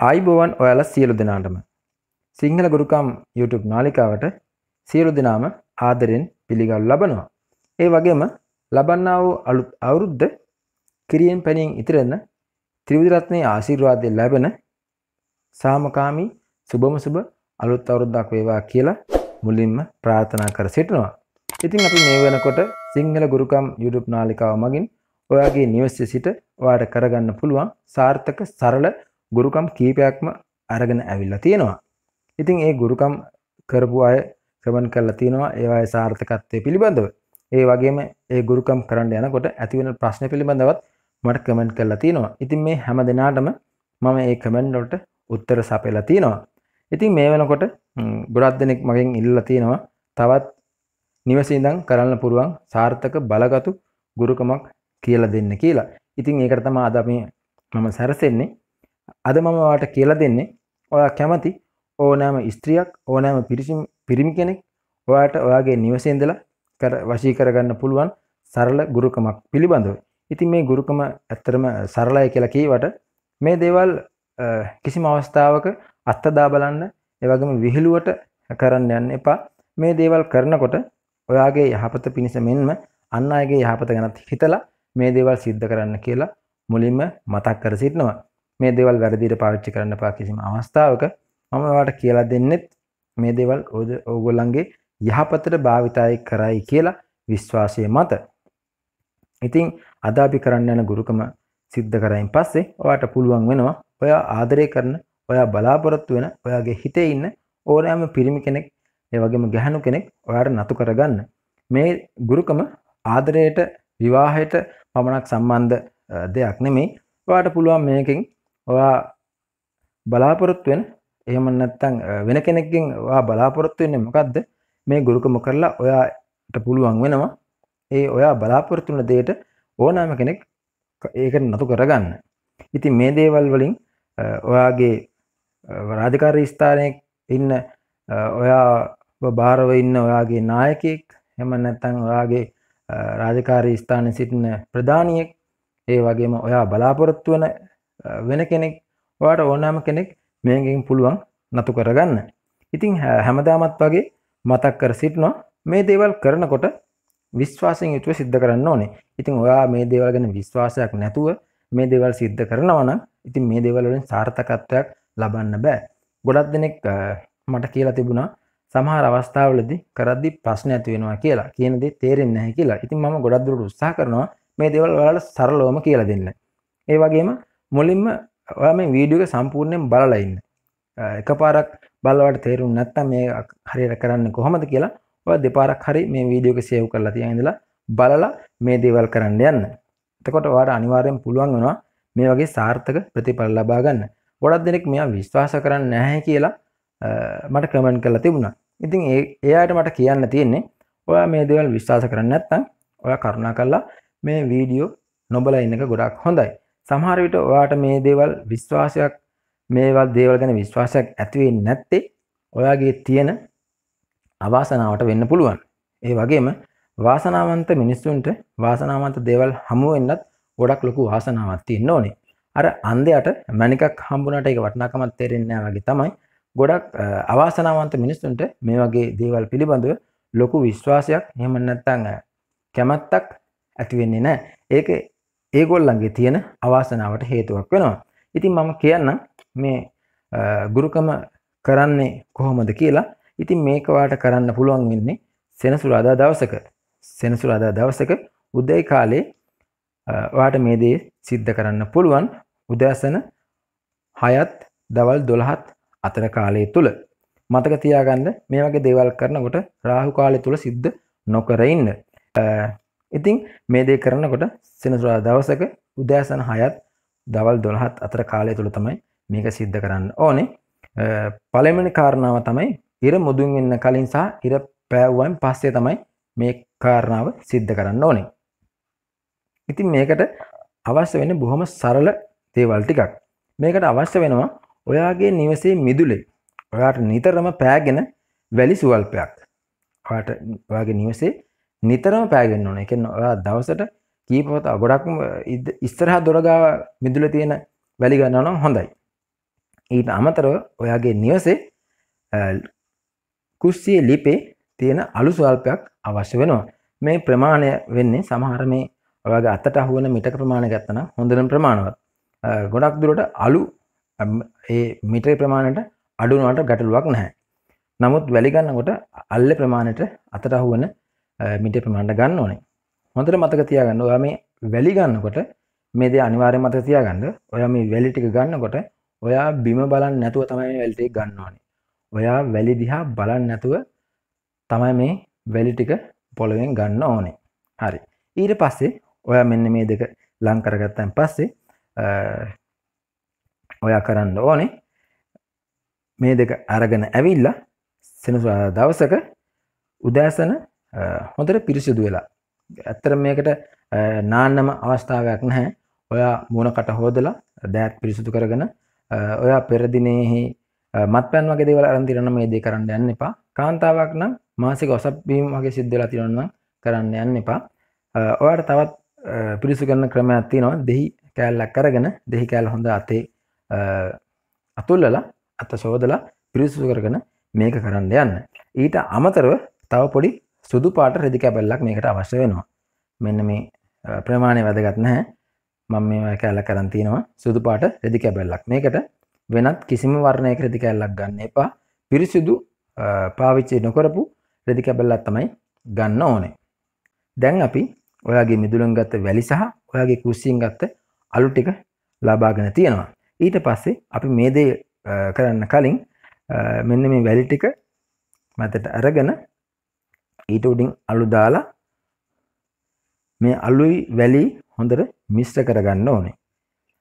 ආයිබෝවන් ඔයාලා සියලු දෙනාටම සිංහල ගුරුකම් YouTube නාලිකාවට සියලු දෙනාම ආදරෙන් පිළිගනු ලබනවා. ඒ වගේම ලබන්නා වූ අලුත් අවුරුද්ද කිරියෙන් පැනියෙන් ඉතිරෙන්න ත්‍රිවිධ රත්නයේ ආශිර්වාදය ලැබෙන සාමකාමී සුබම සුබ අලුත් අවුරුද්දක් වේවා කියලා මුලින්ම ප්‍රාර්ථනා කර සිටිනවා. ඉතින් අපි මේ වෙනකොට සිංහල ගුරුකම් YouTube නාලිකාව මගින් ඔයාගේ නිවසේ සිට ඔයාට කරගන්න පුළුවන් සාර්ථක සරල ගුරුකම් කීපයක්ම අරගෙන ඇවිල්ලා තියෙනවා. ඉතින් ඒ ගුරුකම් කරපු අය කමෙන්ට් කරලා තියෙනවා ඒවායේ සාර්ථකත්වය පිළිබඳව. ඒ වගේම ඒ ගුරුකම් කරන්න යනකොට ඇතිවෙන ප්‍රශ්න පිළිබඳවත් මට කමෙන්ට් කරලා තියෙනවා. ඉතින් මේ හැම දිනාටම මම ඒ කමෙන්ට් වලට උත්තර සපයලා තියෙනවා. ඉතින් මේ වෙනකොට ගොඩක් දෙනෙක් මගෙන් ඉල්ලලා තියෙනවා තවත් නිවසේ ඉඳන් කරන්න පුළුවන් සාර්ථක බලගතු ගුරුකමක් කියලා දෙන්න කියලා. ඉතින් ඒකට තමයි අද අපි මම සැරසෙන්නේ. අද මම ඔයාලට කියලා දෙන්නේ ඔයා කැමති ඕනෑම ස්ත්‍රියක් ඕනෑම පිරිමි කෙනෙක් ඔයාට ඔයාගේ නිවසේ ඉඳලා කර වශී කරගන්න පුළුවන් සරල ගුරුකමක් පිළිබඳව. ඉතින් මේ ගුරුකම ඇත්තටම සරලයි කියලා කීවට මේ දේවල් කිසිම අවස්ථාවක අත්දා බලන්න ඒ වගේම විහිළුවට කරන්න යන්න එපා. මේ දේවල් කරනකොට ඔයාගේ යහපත පිණිස මෙන්ම අන් අයගේ යහපත ගැනත් හිතලා මේ දේවල් සිද්ධ කරන්න කියලා මුලින්ම මතක් කර සිටිනවා. මේ දේවල් වැරදිට පාවිච්චි කරන්න පා කිසිම අවස්ථාවක මම ඔයාලට කියලා දෙන්නෙත් මේ දේවල් ඕගොල්ලන්ගේ යහපතට භාවිතය කරයි කියලා විශ්වාසය මත. ඉතින් අද අපි කරන්න යන ගුරුකම සිද්ධ කරයින් පස්සේ ඔයාට පුළුවන් වෙනවා ඔයා ආදරය කරන ඔයා බලාපොරොත්තු වෙන ඔයාගේ හිතේ ඉන්න ඕනෑම පිරිමි කෙනෙක් ඒ වගේම ගැහණු කෙනෙක් ඔයාට නතු කරගන්න. මේ ගුරුකම ආදරයට විවාහයට පමණක් සම්බන්ධ දෙයක් නෙමෙයි. ඔයාට පුළුවන් මේකෙන් ඔයා බලාපොරොත්තු වෙන එහෙම නැත්නම් වෙන කෙනෙක්ගෙන් ඔයා බලාපොරොත්තු වෙන්නේ මොකද්ද? මේ ගුරුකම කරලා ඔයාට පුළුවන් වෙනවා ඒ ඔයා බලාපොරොත්තු වෙන දෙයට ඕනෑම කෙනෙක් ඒකට නතු කරගන්න. ඉතින් මේ දේවල් වලින් ඔයාගේ රාජකාරී ස්ථානයේ ඉන්න ඔයා බාරව ඉන්න ඔයාගේ නායකයෙක් එහෙම නැත්නම් ඔයාගේ රාජකාරී ස්ථානයේ සිටින ප්‍රධානියෙක් ඒ වගේම ඔයා බලාපොරොත්තු වෙන වෙන කෙනෙක් ඔයාට ඕනෑම කෙනෙක් මේකෙන් පුළුවන් නතු කරගන්න. ඉතින් හැමදාමත් වගේ මතක් කර සිටිනවා මේ දේවල් කරනකොට විශ්වාසයෙන් යුතුව සිද්ධ කරන්න ඕනේ. ඉතින් ඔයා මේ දේවල් ගැන විශ්වාසයක් නැතුව මේ දේවල් සිද්ධ කරනවා නම් ඉතින් මේ දේවල් වලින් සාර්ථකත්වයක් ලබන්න බෑ. ගොඩක් දෙනෙක් මට කියලා තිබුණා සමහර අවස්ථාවලදී කරද්දි ප්‍රශ්න ඇති වෙනවා කියලා. කියන දේ තේරෙන්නේ නැහැ කියලා. ඉතින් මම ගොඩක් දුරට උත්සාහ කරනවා මේ දේවල් ඔයාලට සරලවම කියලා දෙන්න. ඒ වගේම මුලින්ම ඔයා මේ වීඩියෝ එක සම්පූර්ණයෙන් බලලා ඉන්න. එකපාරක් බලවට තේරුම් නැත්තම් මේ හරියට කරන්න කොහොමද කියලා ඔයා දෙපාරක් හරි මේ වීඩියෝ එක සේව් කරලා තියන් ඉඳලා බලලා මේ දේවල් කරන්න යන්න. එතකොට ඔයාට අනිවාර්යෙන් පුළුවන් වෙනවා මේ වගේ සාර්ථක ප්‍රතිඵල ලබා ගන්න. ගොඩක් දෙනෙක් මෙයා විශ්වාස කරන්නේ නැහැ කියලා මට කමෙන්ට් කරලා තිබුණා. ඉතින් ඒ එයාට මට කියන්න තියෙන්නේ ඔයා මේ දේවල් විශ්වාස කරන්නේ නැත්නම් ඔයා කරුණාකරලා මේ වීඩියෝ නොබලා ඉන්න එක ගොඩක් හොඳයි. සමහර විට ඔයාට මේ දේවල් විශ්වාසයක් මේවල් දේවල් ගැන විශ්වාසයක් ඇති වෙන්නේ නැත්තේ ඔයාගේ තියෙන අවාසනාවට වෙන්න පුළුවන්. ඒ වගේම වාසනාවන්ත මිනිස්සුන්ට වාසනාවන්ත දේවල් හමු වෙන්නත් ගොඩක් ලොකු වාසනාවක් තියෙන්න ඕනේ. අර අන්ධයට මණිකක් හම්බුනට ඒක වටිනාකමක් තේරෙන්නේ නැහැ වගේ තමයි ගොඩක් අවාසනාවන්ත මිනිස්සුන්ට මේ වගේ දේවල් පිළිබඳව ලොකු විශ්වාසයක් එහෙම නැත්නම් කැමැත්තක් ඇති වෙන්නේ නැහැ. ඒක ඒගොල්ලන්ගේ තියෙන අවාසනාවට හේතුවක් වෙනවා. ඉතින් මම කියන්නම් මේ ගුරුකම කරන්නේ කොහොමද කියලා. ඉතින් මේක වාට කරන්න පුළුවන් වෙන්නේ සෙනසුරාදා දවසක. සෙනසුරාදා දවසක උදේ කාලේ ඔයාට මේ දේ සිද්ධ කරන්න පුළුවන් උදෑසන 6ත් දවල් 12ත් අතර කාලය තුල. මතක තියාගන්න මේ වගේ දේවල් කරනකොට රාහු කාලය තුල සිද්ධ නොකර ඉන්න. ඉතින් මේ දේ කරනකොට සෙනසුරාදා දවසක උදෑසන 6ත් දවල් 12ත් අතර කාලය තුල තමයි මේක සිද්ධ කරන්න ඕනේ. පළවෙනි කාරණාව තමයි ඉර මුදුන් වෙන්න කලින් සහ ඉර පෑවුවන් පස්සේ තමයි මේ කාරණාව සිද්ධ කරන්න ඕනේ. ඉතින් මේකට අවශ්‍ය වෙන්නේ බොහොම සරල දේවල් ටිකක්. මේකට අවශ්‍ය වෙනවා ඔයාගේ නිවසේ මිදුලේ ඔයාට නිතරම පෑගෙන වැලි සුවල්පයක්. ඔයාට ඔයාගේ නිවසේ නිතරම පෑගෙන ඕනේ. ඒ කියන්නේ ඔයා දවසට කීපවත ගොඩක්ම ඉස්සරහා දොර ගාව මිදුලේ තියෙන වැලි ගන්නවා නම් හොඳයි. ඊට අමතරව ඔයාගේ නිවසේ කුස්සිය ලිපේ තියෙන අලු ස්වල්පයක් අවශ්‍ය වෙනවා මේ ප්‍රමාණය වෙන්නේ සමහර මේ ඔයාගේ අතට අහුවන මිටක ප්‍රමාණය ගත්තන හොඳනම් ප්‍රමාණවත් ගොඩක් දුරට අලු ඒ මිටේ ප්‍රමාණයට අඩුනට ගැටලුවක් නැහැ නමුත් වැලිගන්නකොට අල්ල ප්‍රමාණයට අතට අහුවන මිට ප්‍රමාණ්ඩ ගන්න ඕනේ. හොඳට මතක තියාගන්න ඔයා මේ වැලි ගන්නකොට මේ දේ අනිවාර්ය මතක තියාගන්න. ඔයා මේ වැලි ටික ගන්නකොට ඔයා බිම බලන්න නැතුව තමයි වැලි ටික ගන්න ඕනේ. ඔයා වැලි දිහා බලන්න නැතුව තමයි මේ වැලි ටික පොළවෙන් ගන්න ඕනේ. හරි. ඊට පස්සේ ඔයා මෙන්න මේ දෙක ලං කරගත්තන් පස්සේ ඔයා කරන්න ඕනේ මේ දෙක අරගෙන ඇවිල්ලා සෙනසුරාදා දවසක උදෑසන හොඳට පිරිසිදු වෙලා. ඇත්තර මේකට නාන්නම අවස්ථාවයක් නැහැ. ඔයා මුණකට හෝදලා දෑත් පිරිසිදු කරගෙන ඔයා පෙරදිනෙහි මත්පැන් වගේ දේවල් අරන් තිරන මේ දේ කරන්න යන්න එපා. කාන්තාවක් නම් මාසික ඔසප්බීම් වගේ සිද්ධලා තිරනවා කරන්න යන්න එපා. ඔයාට තවත් පිරිසු කරන ක්‍රමයක් තියෙනවා. දෙහි කෑල්ලක් කරගෙන දෙහි කෑල් හොඳ අතේ අතුල්ලලා අත සෝදලා පිරිසු කරගෙන මේක කරන්න යන්න. ඊට අමතරව තව පොඩි සුදු පාට රෙදි කැබැල්ලක් මේකට අවශ්‍ය වෙනවා. මෙන්න මේ ප්‍රමාණය වැදගත් නැහැ. මම මේ කෑල්ල කරන් තියෙනවා සුදු පාට රෙදි කැබැල්ලක්. මේකට වෙනත් කිසිම වර්ණයක රෙදි කැල්ලක් ගන්න එපා. පිරිසිදු පාවිච්චි නොකරපු රෙදි කැබැල්ලක් තමයි ගන්න ඕනේ. දැන් අපි ඔයාගේ මිදුලන් ගත්ත වැලි සහ ඔයාගේ කුස්සියෙන් ගත්ත අලු ටික ලබාගෙන තියෙනවා. ඊට පස්සේ අපි මේ දේ කරන්න කලින් මෙන්න මේ වැලි ටික මතට අරගෙන ඊට උඩින් අලු දාලා මේ අලුයි වැලි හොඳට මිශ්‍ර කරගන්න ඕනේ.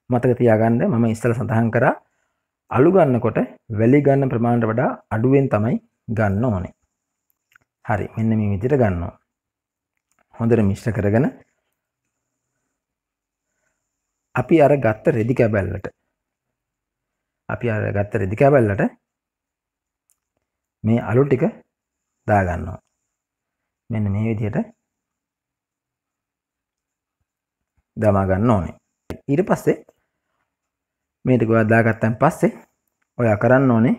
මතක තියාගන්න මම ඉස්සල සඳහන් කරා අලු ගන්නකොට වැලි ගන්න ප්‍රමාණයට වඩා අඩුවෙන් තමයි ගන්න ඕනේ. හරි මෙන්න මේ විදිහට ගන්නවා හොඳට මිශ්‍ර කරගෙන අපි අර ගත්ත රෙදි කැබැල්ලට අපි අර ගත්ත රෙදි කැබැල්ලට මේ අලු ටික දාගන්නවා මෙන්න මේ විදිහට දමා ගන්න ඕනේ. ඊට පස්සේ මේ ටික ඔයා දාගත්තන් පස්සේ ඔයා කරන්න ඕනේ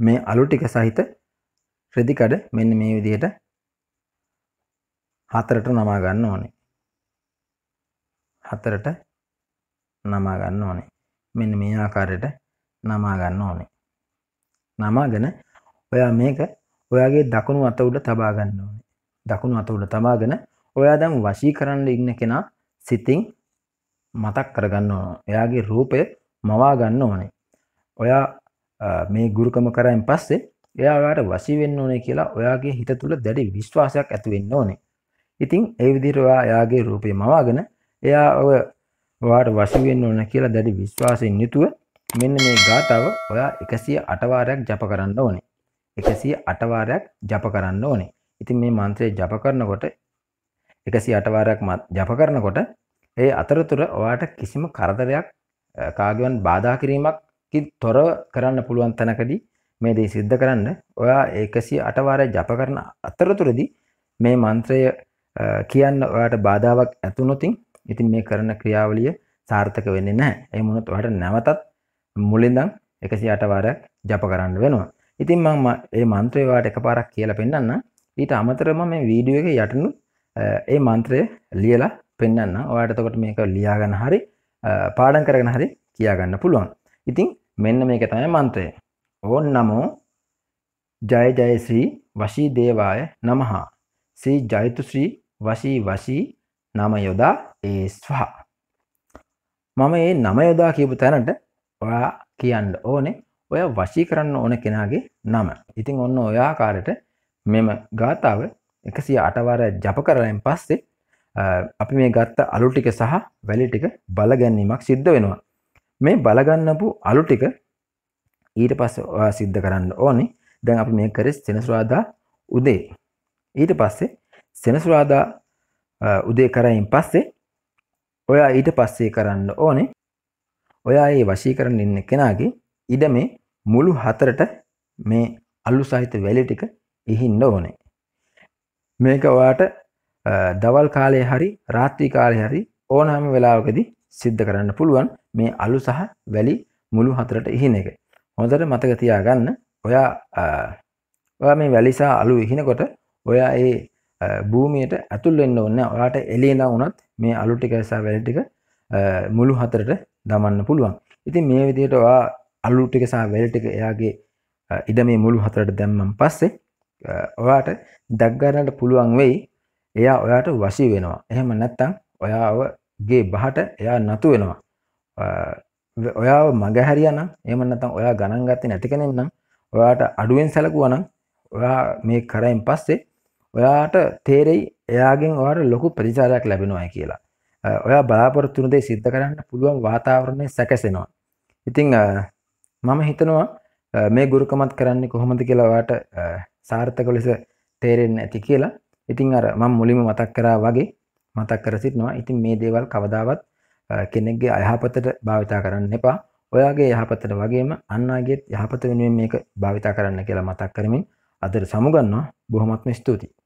මේ අලු ටික සහිත රෙදි කඩ මෙන්න මේ විදිහට හතරට නමා ගන්න ඕනේ. හතරට නමා ගන්න ඕනේ. මෙන්න මේ ආකාරයට නමා ගන්න ඕනේ. නමාගෙන ඔයා මේක ඔයාගේ දකුණු අත උඩ තබා ගන්න ඕනේ. දකුණු අත උඩ තබාගෙන ඔයා දැන් වශී කරන්න ඉන්න කෙනා සිතින් මතක් කරගන්න ඕන. එයාගේ රූපය මවා ගන්න ඕනේ. ඔයා මේ ගුරුකම කරයින් පස්සේ එයාට වශී වෙන්න ඕනේ කියලා ඔයාගේ හිත තුළ දැඩි විශ්වාසයක් ඇති වෙන්න ඕනේ. ඉතින් ඒ විදිහට ඔයා එයාගේ රූපය මවාගෙන එයා ඔය ඔයාට වශී වෙන්න ඕන කියලා දැඩි විශ්වාසයෙන් යුතුව මෙන්න මේ ගාතාව ඔයා 108 වාරයක් ජප කරන්න ඕනේ. 108 වාරයක් ජප කරන්න ඕනේ. ඉතින් මේ මන්ත්‍රය ජප කරනකොට 108 වාරයක් ජප කරනකොට ඒ අතරතුර ඔයාට කිසිම කරදරයක් කාගවන් බාධා කිරීමක් තොරව කරන්න පුළුවන් තැනකදී මේ දේ සිද්ධ කරන්න ඔයා 108 වාරයක් ජප කරන අතරතුරදී මේ මන්ත්‍රය කියන්න ඔයාට බාධාවක් ඇතුනොතින් ඉතින් මේ කරන ක්‍රියාවලිය සාර්ථක වෙන්නේ නැහැ. ඒ මොනොත් ඔයාට නැවතත් මුලින්දන් 108 වාරයක් ජප කරන්න වෙනවා. ඉතින් මම මේ මන්ත්‍රය ඔයාට එකපාරක් කියලා පෙන්නන්න. ඊට අමතරව මේ වීඩියෝ එකේ යටනු ඒ මන්ත්‍රය ලියලා පෙන්වන්න. ඔයාට එතකොට මේක ලියාගන්න හරි පාඩම් කරගෙන හරි කියාගන්න පුළුවන්. ඉතින් මෙන්න මේක තමයි මන්ත්‍රය. ඕන් නමෝ ජය ජය ශ්‍රී වශී දේවාය නමහ. ශ්‍රී ජයතු ශ්‍රී වශී වශී නම යොදා ඒ ස්වා මම ඒ නම යොදා කියපු තැනට ඔයා කියන්න ඕනේ ඔය වශී කරන්න ඕන කෙනාගේ නම ඉතින් ඔන්න ඔයාකාරයට මෙම ගාථාව එකසිය අටවාර ජප කරලෙන් පස්සේ අපි මේ ගත්ත අලු ටික සහ වැලි ටික බලගැන්වීමක් සිද්ධ වෙනවා. මේ බලගන්නපු අලු ටික ඊට පස්ස ඔයා සිද්ධ කරන්න ඕනේ. දැන් අපි මේ කරෙස් සෙනසුරාදා උදේ. ඊට පස්සේ සෙනසුරාදා උදේ කරයින් පස්සේ ඔයා ඊට පස්සේ කරන්න ඕනේ. ඔයා ඒ වශී කරන්න ඉන්න කෙනාගේ ඉඩ මේ මුළු හතරට මේ අල්ලු සහිත වැලි ටික ඉහින්න ඕනේ. මේක ඔයාට දවල් කාලය හරි රාත්‍රී කාලය හරි ඕනහම වෙලාවකදී සිද්ධ කරන්න පුළුවන් මේ අලු සහ වැලි මුළු හතරට ඉහින එක. හොඳට මතක තියාගන්න ඔයා ඔයා මේ වැලිසා අලු ඉහිනකොට ඔයා ඒ භූමියට ඇතුල් වෙන්න ඕනේ ඔයාට එළියේ ඉඳන් වුණත් මේ අලු ටික සහ වැලි ටික මුළු හතරට දමන්න පුළුවන්. ඉතින් මේ විදිහට ඔයා අලු ටික සහ වැලි ටික එයාගේ ඉඩමේ මුළු හතරට දැම්මන් පස්සේ ඔයාට දැක් ගන්නට පුළුවන් වෙයි එයා ඔයාට වශී වෙනවා. එහෙම නැත්නම් ඔයාවගේ බහට එයා නතු වෙනවා. ඔයාව මගහැරියා නම් එහෙම නැත්නම් ඔයා ගණන් ගත්තේ නැති කෙනෙක් නම් ඔයාට අඩුවෙන් සැලකුවා නම් ඔයා මේ කරයින් පස්සේ ඔයාට තේරෙයි එයාගෙන් ඔයාට ලොකු ප්‍රතිචාරයක් ලැබෙනවා කියලා. ඔයා බලාපොරොත්තු වෙන දේ සිද්ධ කරන්න පුළුවන් වාතාවරණය සැකසෙනවා. ඉතින් මම හිතනවා මේ ගුරුකමත් කරන්නේ කොහොමද කියලා ඔයාට සාර්ථක ලෙස තේරෙන්නේ නැති කියලා. ඉතින් අර මම මුලින්ම මතක් කරා වගේ මතක් කර සිටිනවා. ඉතින් මේ දේවල් කවදාවත් කෙනෙක්ගේ අයහපතට භාවිතා කරන්න එපා. ඔයාගේ යහපතට වගේම අන් අයගේත් යහපත වෙනුවෙන් මේක භාවිතා කරන්න කියලා මතක් කරමින් අදට සමුගන්නවා. බොහොමත්ම ස්තුතියි.